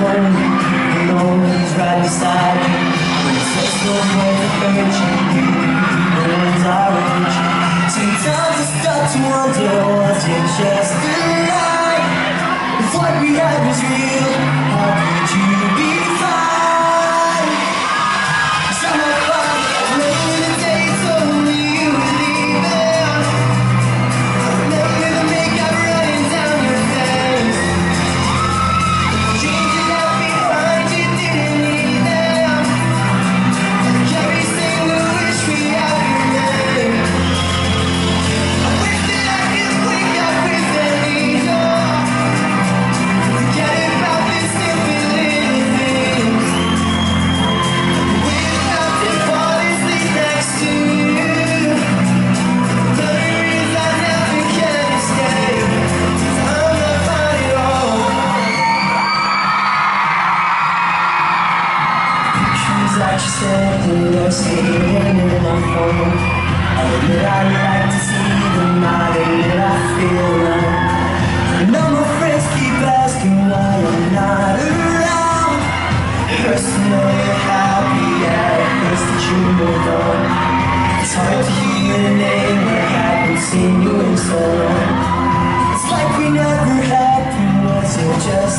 alone Alone right beside you But it's just no perfect virgin The words are rich Sometimes I start to wonder Was it just a lie? If what we had was real That you sent me are staying in my phone. I admit I like to see them, I admit I feel like. I know my friends keep asking why I'm not around. You're happy, it hurts that you moved on. It's hard to hear your name when I haven't seen you in so long. It's like we never happened, was it just